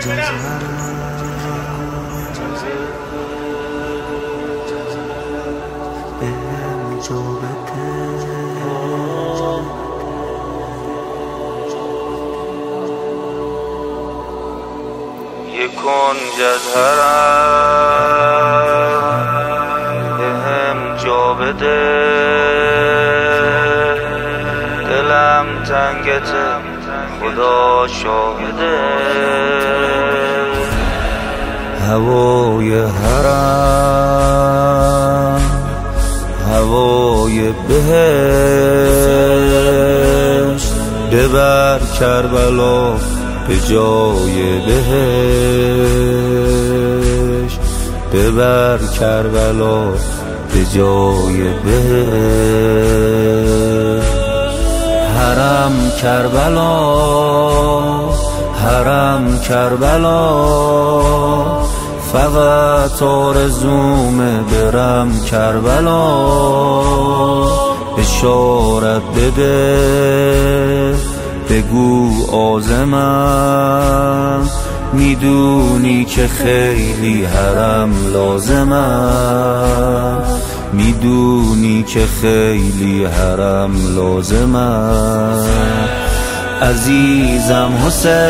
یکون جزهرم بهم جا بده دلم تنگته خدا شاهده. هوای حرم هوای بهشت ببر کربلا به جای بهش ببر کربلا به جای بهش حرم کربلا حرم کربلا فقط آرزوم برم کربلا اشارت بده بگو آزمم. می‌دونی که خیلی حرم لازمم می‌دونی که خیلی حرم لازمم عزیزم حسین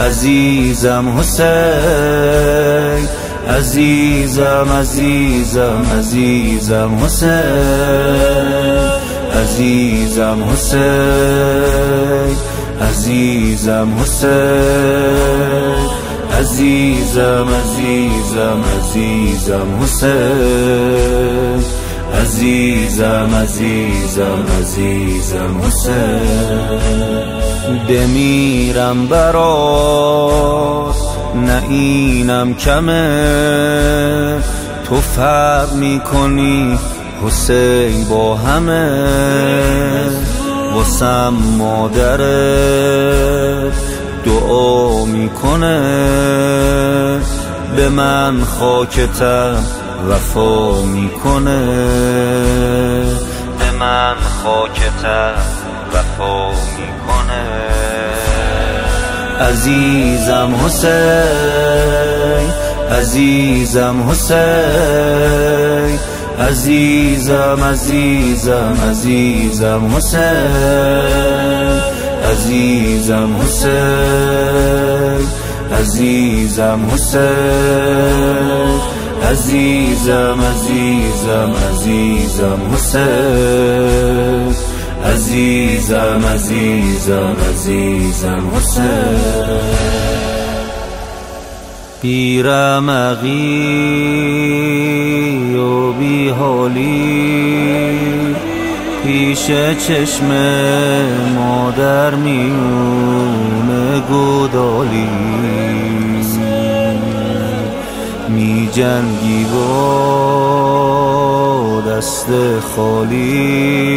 عزیزم حسین عزیزم عزیزم عزیزم حسین عزیزم حسین عزیزم حسین. عزیزم عزیزم عزیزم حسین. عزیزم عزیزم عزیزم حسین. بمیرم برات نه اینم کمه. تو فرق می‌کنی حسین با همه. واسم مادرت دعا می‌کنه. به من خاکتم وفا می‌کنه. به من خاکتم وفا می‌کنه. عزیزم حسین عزیزم حسین عزیزم عزیزم عزیزم حسین عزیزم حسین. عزیزم حسین عزیزم عزیزم عزیزم حسین عزیزم عزیزم عزیزم حسین. بیرمقی و بی حالی پیش چشم مادر میونه گودالی جنگی با دست خالی.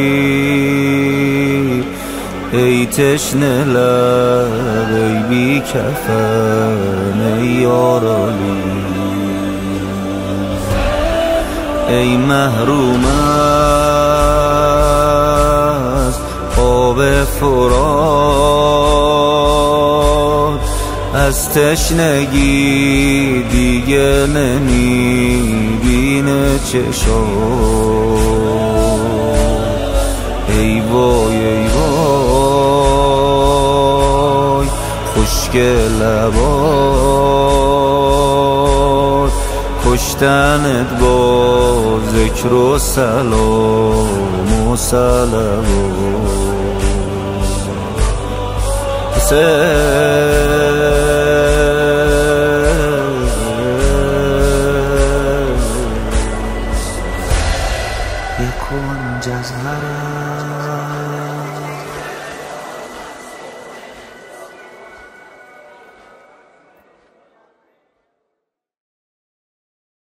ای تشنه لب ای بی کفن ای یارالی ای محروم از آب فرات از تشنگی دیگه نمی‌بینه چشات ای وای ای وای خشک لبات. کشتنت با ذکر و سلام و سلوات